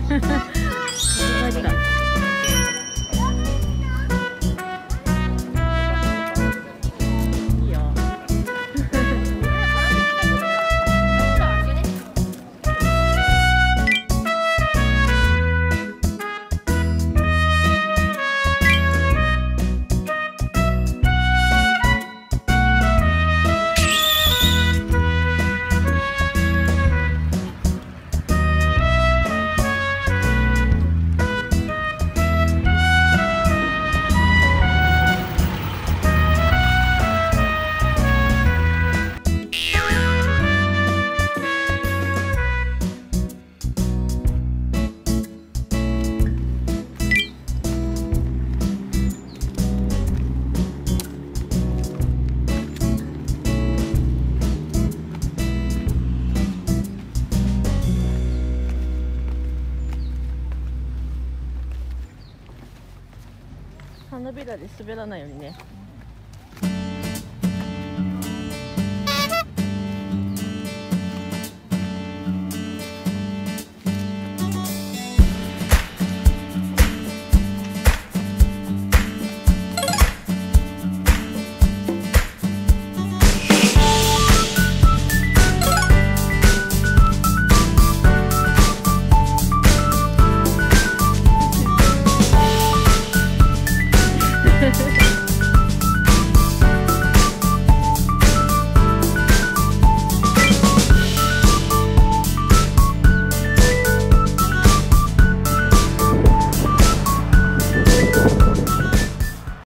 頑張った。花びらで滑らないようにね。